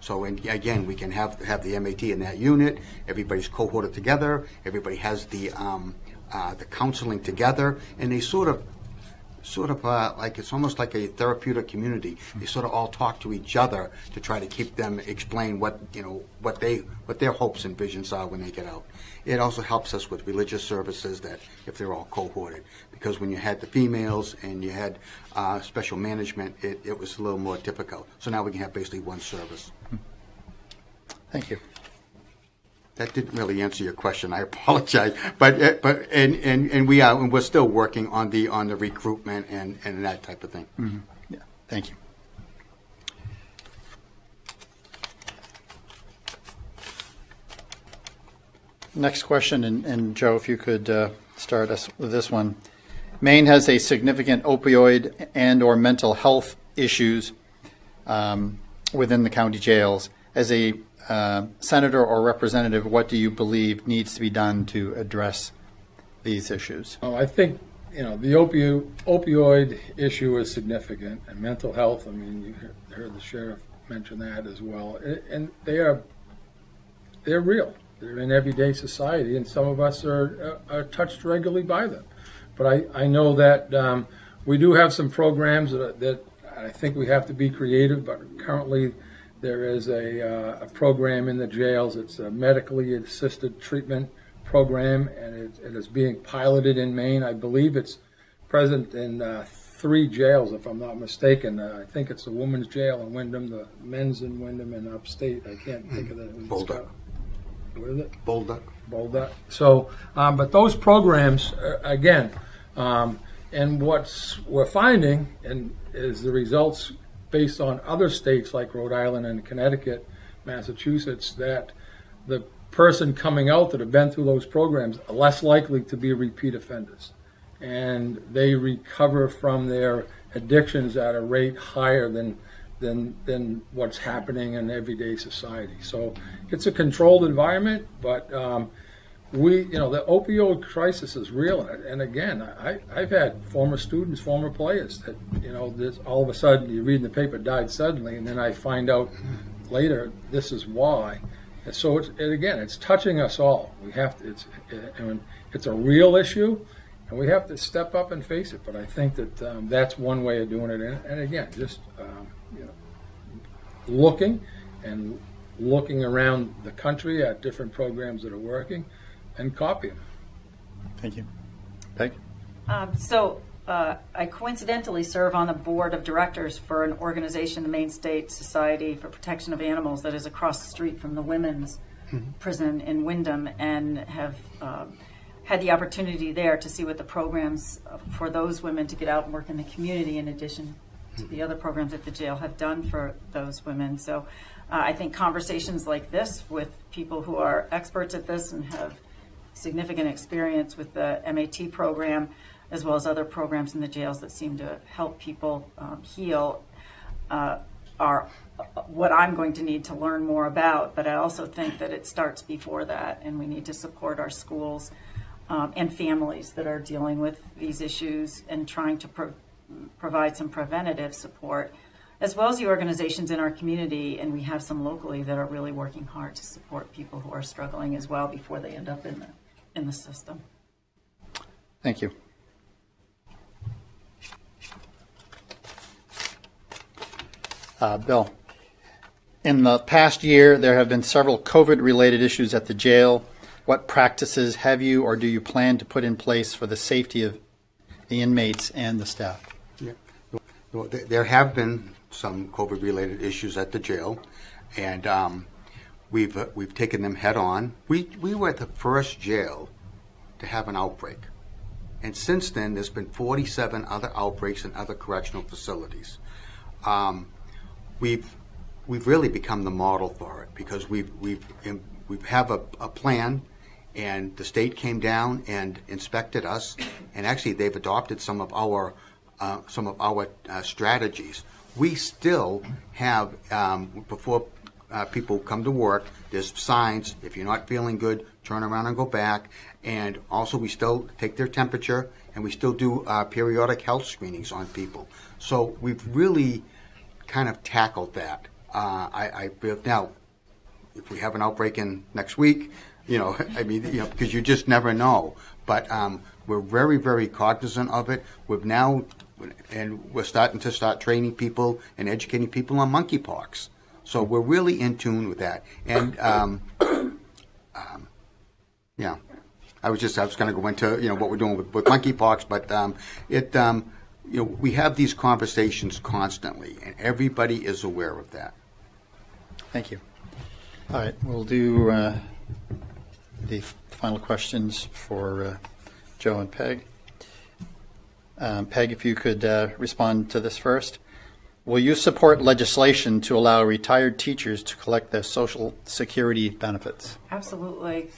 So and again, we can have have the MAT in that unit. Everybody's cohorted together. Everybody has the um, uh, the counseling together, and they sort of sort of uh, like it's almost like a therapeutic community. They sort of all talk to each other to try to keep them explain what you know what they what their hopes and visions are when they get out. It also helps us with religious services that if they're all cohorted, because when you had the females and you had uh, special management, it, it was a little more difficult. So now we can have basically one service. Thank you. That didn't really answer your question. I apologize, but uh, but and, and, and we are and we're still working on the on the recruitment and, and that type of thing. Yeah, thank you. Next question, and, and Joe, if you could uh, start us with this one. Maine has a significant opioid and/or mental health issues um, within the county jails. As a uh, senator or representative, what do you believe needs to be done to address these issues? Oh, I think, you know, the opioid, opioid issue is significant, and mental health, I mean, you heard- heard the sheriff mention that as well. And they are, they're real. They're in everyday society, and some of us are, uh, are touched regularly by them. But I, I know that um, we do have some programs that, that I think we have to be creative, but currently there is a, uh, a program in the jails. It's a medically assisted treatment program, and it, it is being piloted in Maine. I believe it's present in uh, three jails, if I'm not mistaken. Uh, I think it's the women's jail in Windham, the men's in Windham, and upstate. I can't think of the. Boulder. What is it? Boulder. Boulder. So, um, but those programs, uh, again, um, and what's we're finding, and is the results based on other states like Rhode Island and Connecticut, Massachusetts, that the person coming out that have been through those programs are less likely to be repeat offenders, and they recover from their addictions at a rate higher than than than what's happening in everyday society. So it's a controlled environment, but um, we, you know, the opioid crisis is real. And again, I, I've had former students, former players that, you know, this all of a sudden you read in the paper died suddenly, and then I find out later this is why. And so it's and again, it's touching us all. We have to. It's and it's a real issue, and we have to step up and face it. But I think that um, that's one way of doing it. And, and again, just um, you know, looking and looking around the country at different programs that are working and copy them. Thank you. Peg? Um, so uh, I coincidentally serve on the board of directors for an organization, the Maine State Society for Protection of Animals, that is across the street from the women's prison in Windham, and have um, had the opportunity there to see what the programs for those women to get out and work in the community, in addition to the other programs at the jail, have done for those women. So uh, I think conversations like this with people who are experts at this and have significant experience with the MAT program, as well as other programs in the jails that seem to help people um, heal, uh, are what I'm going to need to learn more about. But I also think that it starts before that, and we need to support our schools um, and families that are dealing with these issues and trying to pro- provide some preventative support. As well as the organizations in our community, and we have some locally that are really working hard to support people who are struggling as well before they end up in the in the system. Thank you. Uh, Bill, in the past year, there have been several COVID-related issues at the jail. What practices have you or do you plan to put in place for the safety of the inmates and the staff? Yeah. Well, There have been some COVID-related issues at the jail, and um, we've, uh, we've taken them head-on. We, we were the first jail to have an outbreak. And since then, there's been 47 other outbreaks in other correctional facilities. Um, We've, we've really become the model for it because we've, we've, we have a, a plan and the state came down and inspected us, and actually they've adopted some of our uh, some of our uh, strategies. We still have um, before uh, people come to work. There's signs. If you're not feeling good, turn around and go back. And also, we still take their temperature, and we still do uh, periodic health screenings on people. So we've really kind of tackled that. Uh, I, I now if we have an outbreak in next week, you know, I mean, you know, because you just never know. But um, we're very, very cognizant of it. We've now, and we're starting to start training people and educating people on monkeypox. So we're really in tune with that. And um, um, yeah, I was just I was going to go into you know what we're doing with, with monkeypox, but um, it um, you know we have these conversations constantly, and everybody is aware of that. Thank you. All right, we'll do uh, the final questions for uh, Joe and Peg. Um, Peg, if you could uh, respond to this first. Will you support legislation to allow retired teachers to collect their Social Security benefits? Absolutely.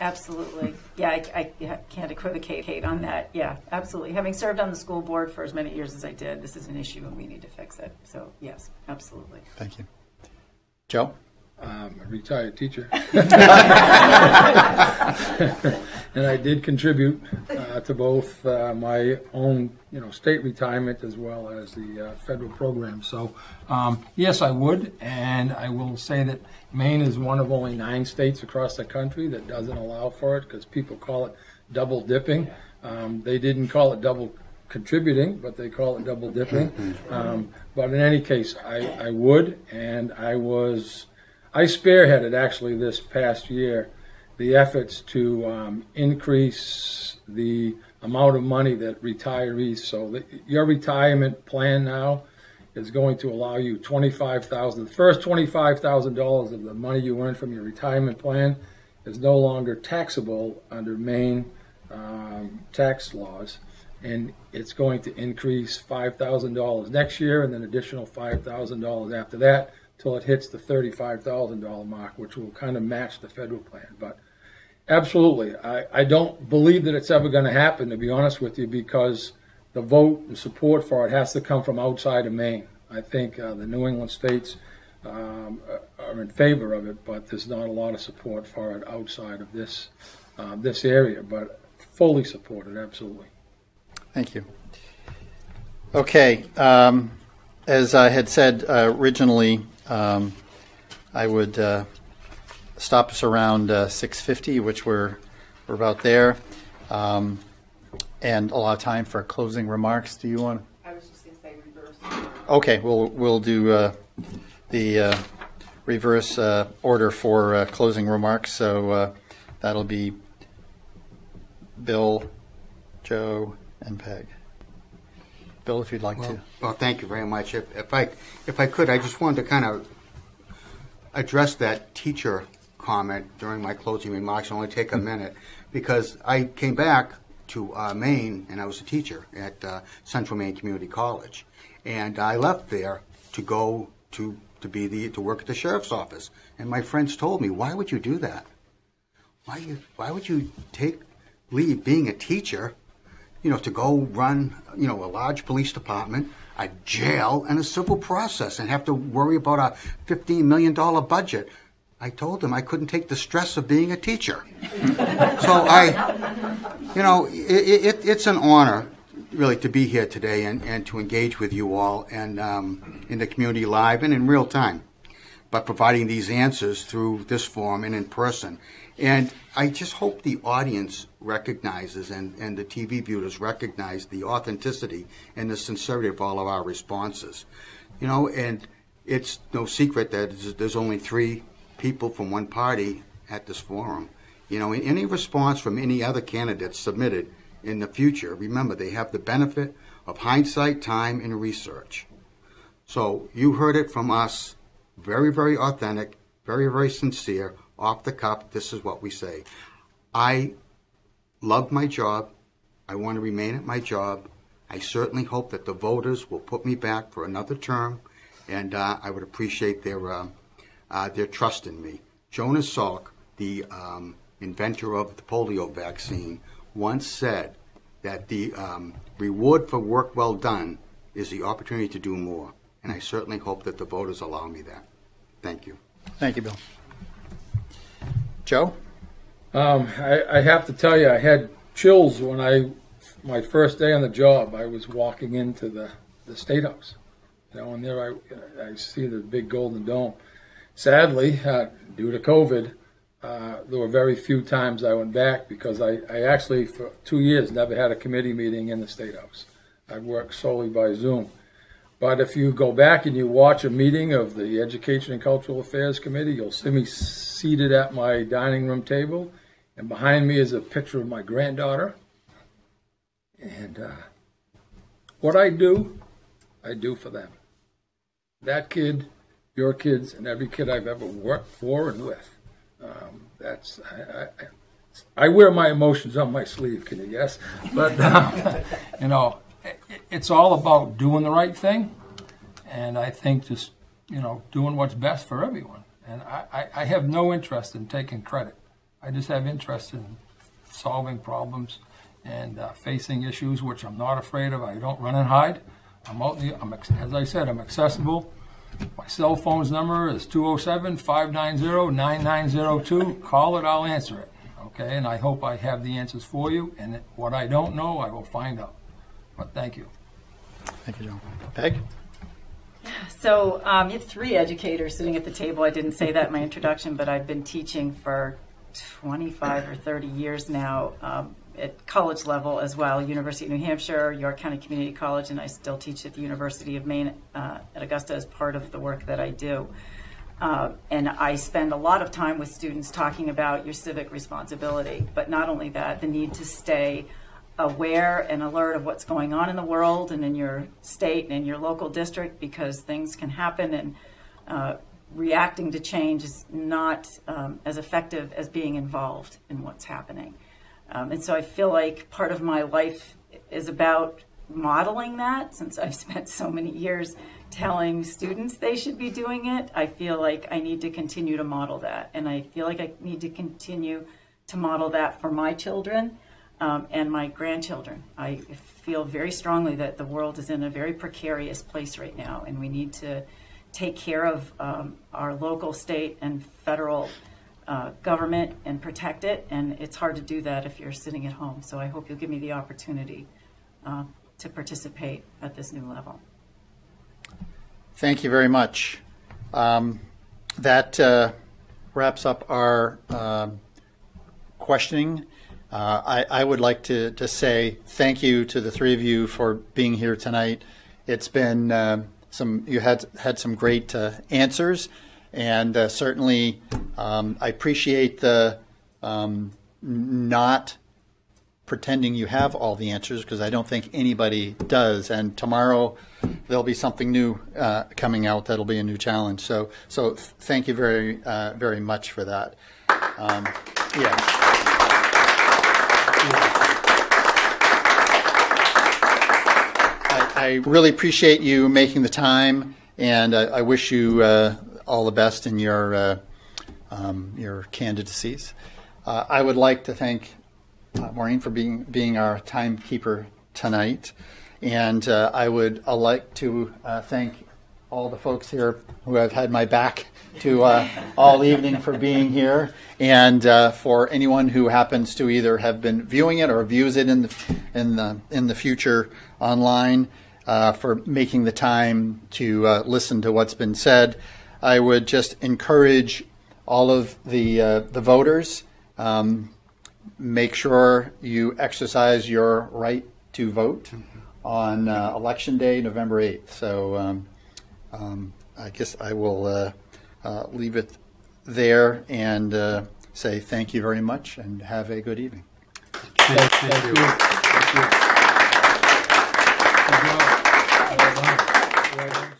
Absolutely. Yeah, I, I can't equivocate on that. Yeah, absolutely. Having served on the school board for as many years as I did, this is an issue and we need to fix it. So, yes, absolutely. Thank you. Joe? I'm a retired teacher. and I did contribute uh, to both uh, my own, you know, state retirement as well as the uh, federal program. So, um, yes, I would, and I will say that Maine is one of only nine states across the country that doesn't allow for it because people call it double dipping. Um, they didn't call it double contributing, but they call it double dipping. Um, but in any case, I, I would, and I was, I spearheaded actually this past year the efforts to um, increase the amount of money that retirees. So that your retirement plan now is going to allow you twenty-five thousand. The first twenty-five thousand dollars of the money you earn from your retirement plan is no longer taxable under Maine um, tax laws, and it's going to increase five thousand dollars next year, and then additional five thousand dollars after that, till it hits the thirty-five thousand dollar mark, which will kind of match the federal plan. But absolutely, I, I don't believe that it's ever going to happen, to be honest with you, because the vote and support for it has to come from outside of Maine. I think uh, the New England states um, are in favor of it, but there's not a lot of support for it outside of this uh, this area. But fully supported, absolutely. Thank you. Okay, um, as I had said uh, originally, um, I would uh, stop us around uh, 6:50, which we're we're about there, um, and a lot of time for closing remarks. Do you want? I was just gonna say reverse. Okay, we'll we'll do uh, the uh, reverse uh, order for uh, closing remarks. So uh, that'll be Bill, Joe, and Peg. Bill, if you'd like Well, to. well, thank you very much. If, if I, if I could, I just wanted to kind of address that teacher comment during my closing remarks. It'll only take a minute because I came back to uh, Maine and I was a teacher at uh, Central Maine Community College, and I left there to go to to be the to work at the sheriff's office. And my friends told me, "Why would you do that? Why you Why would you take leave being a teacher?" You know, to go run, you know, a large police department, a jail, and a civil process and have to worry about a $15 million budget. I told them I couldn't take the stress of being a teacher. so I, you know, it, it, it's an honor really to be here today and, and to engage with you all and um, in the community live and in real time by providing these answers through this forum and in person. And I just hope the audience recognizes and, and the TV viewers recognize the authenticity and the sincerity of all of our responses. You know, and it's no secret that there's- only three people from one party at this forum. You know, in any response from any other candidates submitted in the future, remember they have the benefit of hindsight, time, and research. So you heard it from us, very, very authentic, very, very sincere, off the cuff. This is what we say. I love my job. I want to remain at my job. I certainly hope that the voters will put me back for another term, and uh, I would appreciate their uh, uh, their trust in me. Jonas Salk, the um, inventor of the polio vaccine, once said that the um, reward for work well done is the opportunity to do more, and I certainly hope that the voters allow me that. Thank you. Thank you, Bill. Joe? Um, I, I have to tell you, I had chills when I, my first day on the job, I was walking into the, the State House. Know, and there I, I see the big golden dome. Sadly, uh, due to COVID, uh, there were very few times I went back because I, I actually, for two years, never had a committee meeting in the State House. I worked solely by Zoom. But if you go back and you watch a meeting of the Education and Cultural Affairs Committee, you'll see me seated at my dining room table, and behind me is a picture of my granddaughter. And uh, what I do, I do for them. That kid, your kids, and every kid I've ever worked for and with. Um, that's I, I, I wear my emotions on my sleeve. Can you guess? But um, you know, it's all about doing the right thing, and I think just you know doing what's best for everyone. And I, I, have no interest in taking credit. I just have interest in solving problems and uh, facing issues, which I'm not afraid of. I don't run and hide. I'm out. The, I'm as I said, I'm accessible. My cell phone's number is 207-590-9902. Call it, I'll answer it. Okay, and I hope I have the answers for you. And what I don't know, I will find out. But thank you. Thank you, John. Peg? So um, you have three educators sitting at the table. I didn't say that in my introduction, but I've been teaching for 25 or 30 years now um, at college level as well. University of New Hampshire, York County Community College, and I still teach at the University of Maine uh, at Augusta as part of the work that I do. Uh, and I spend a lot of time with students talking about your civic responsibility, but not only that, the need to stay aware and alert of what's going on in the world and in your state and in your local district because things can happen and uh, reacting to change is not um, as effective as being involved in what's happening. Um, and so I feel like part of my life is about modeling that since I've spent so many years telling students they should be doing it. I feel like I need to continue to model that. And I feel like I need to continue to model that for my children um, and my grandchildren. I feel very strongly that the world is in a very precarious place right now, and we need to take care of um, our local, state, and federal uh, government and protect it. And it's hard to do that if you're sitting at home. So I hope you'll give me the opportunity uh, to participate at this new level. Thank you very much. Um, that uh, wraps up our um questioning. Uh, I, I would like to, to say thank you to the three of you for being here tonight. It's been um some, you had, had some great uh, answers, and uh, certainly um, I appreciate the um, not pretending you have all the answers because I don't think anybody does. And tomorrow there'll be something new uh, coming out that'll be a new challenge. So, so th- thank you very, uh, very much for that. Um, yeah. I, really appreciate you making the time, and I, I wish you uh, all the best in your uh, um, your candidacies. Uh, I would like to thank uh, Maureen for being being our timekeeper tonight, and uh, I would uh, like to thank all the folks here who have had my back to uh, all evening for being here, and uh, for anyone who happens to either have been viewing it or views it in the in the in the future online, uh, for making the time to uh, listen to what's been said. I would just encourage all of the uh, the voters. Um, make sure you exercise your right to vote on uh, election day, November 8th. So um, um, I guess I will uh, uh, leave it there and uh, say thank you very much and have a good evening. Thank you. Thank you. Right